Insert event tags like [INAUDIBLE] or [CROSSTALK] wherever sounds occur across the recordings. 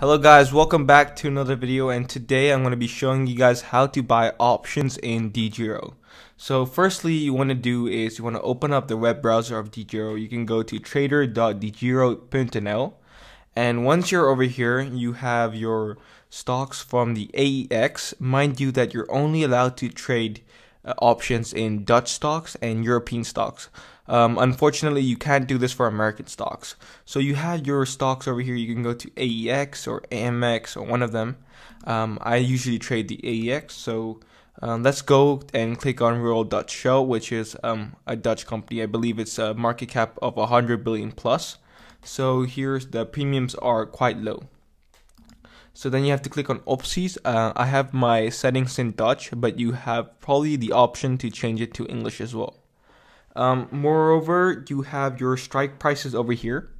Hello guys, welcome back to another video and today I'm going to be showing you guys how to buy options in DeGiro. So firstly you want to do is you want to open up the web browser of DeGiro. You can go to trader.degiro.nl and once you're over here you have your stocks from the AEX. Mind you that you're only allowed to trade options in Dutch stocks and European stocks. Um, unfortunately, you can't do this for American stocks. So you have your stocks over here. You can go to AEX or AMX or one of them. Um, I usually trade the AEX. So um, let's go and click on Royal Dutch Shell, which is um, a Dutch company. I believe it's a market cap of 100 billion plus. So here's the premiums are quite low. So then you have to click on opties. Uh, I have my settings in Dutch, but you have probably the option to change it to English as well. Um, moreover, you have your strike prices over here.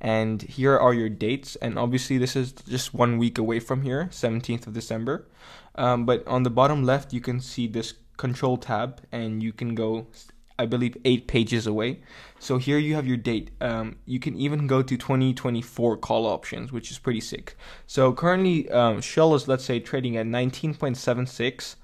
And here are your dates. And obviously, this is just one week away from here, 17th of December. Um, but on the bottom left, you can see this control tab, and you can go I believe, eight pages away. So here you have your date. Um, you can even go to 2024 call options, which is pretty sick. So currently, um, Shell is, let's say, trading at 19.76.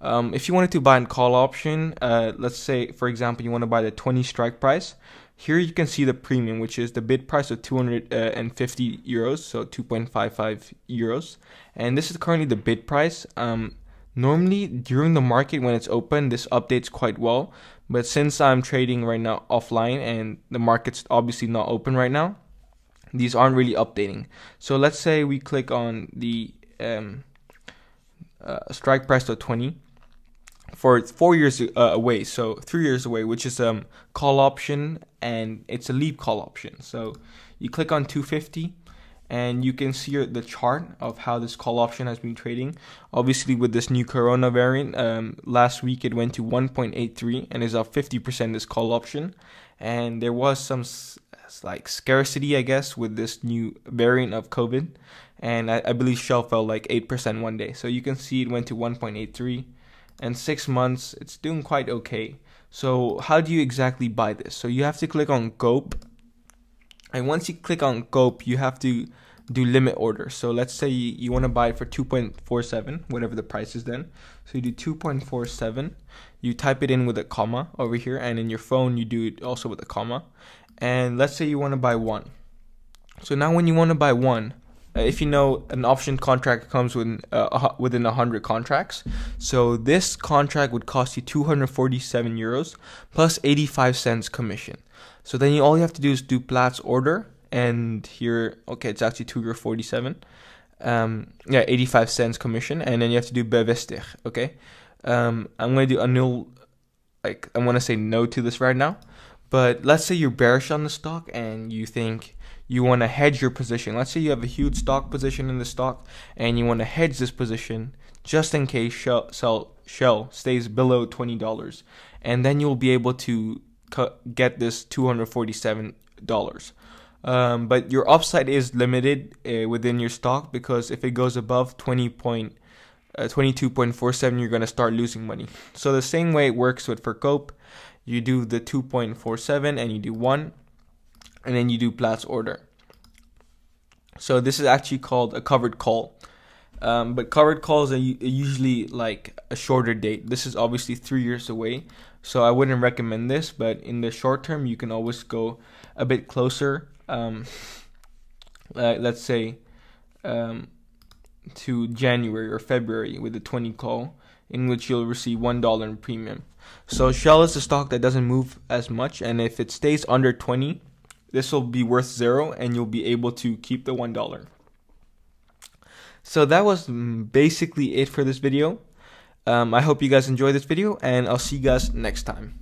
Um, if you wanted to buy a call option, uh, let's say, for example, you want to buy the 20 strike price. Here you can see the premium, which is the bid price of 250 euros, so 2.55 euros. And this is currently the bid price. Um, Normally, during the market when it's open, this updates quite well. But since I'm trading right now offline and the market's obviously not open right now, these aren't really updating. So let's say we click on the um, uh, strike price of 20 for four years uh, away, so three years away, which is a um, call option and it's a leap call option. So you click on 250 and you can see the chart of how this call option has been trading. Obviously, with this new corona variant, um, last week it went to 1.83 and is up 50% this call option. And there was some like scarcity, I guess, with this new variant of COVID. And I, I believe Shell fell like 8% one day. So you can see it went to 1.83. And six months, it's doing quite okay. So, how do you exactly buy this? So, you have to click on Koop and once you click on Koop, you have to do limit order. So let's say you, you want to buy it for 2.47, whatever the price is then. So you do 2.47, you type it in with a comma over here, and in your phone you do it also with a comma. And let's say you want to buy one. So now when you want to buy one, if you know an option contract comes within uh, within 100 contracts. So this contract would cost you 247 euros plus 85 cents commission. So then you all you have to do is do Plaats order and here okay it's actually 2 euro 47 um yeah 85 cents commission and then you have to do bevestig okay? Um i'm going to do annul like i want to say no to this right now but let's say you're bearish on the stock and you think you want to hedge your position. Let's say you have a huge stock position in the stock and you want to hedge this position just in case Shell, Shell, Shell stays below $20. And then you'll be able to get this $247. Um, but your upside is limited uh, within your stock because if it goes above 20 point, uh, 22.47, you're going to start losing money. So the same way it works with Verkoop, you do the 2.47 and you do 1 and then you do Plaats order. So this is actually called a covered call. Um, but covered calls are usually like a shorter date. This is obviously three years away, so I wouldn't recommend this. But in the short term, you can always go a bit closer. Um, [LAUGHS] uh, let's say um, to January or February with a 20 call, in which you'll receive one dollar in premium. So Shell is a stock that doesn't move as much, and if it stays under 20, this will be worth zero and you'll be able to keep the one dollar. So that was basically it for this video. Um, I hope you guys enjoyed this video and I'll see you guys next time.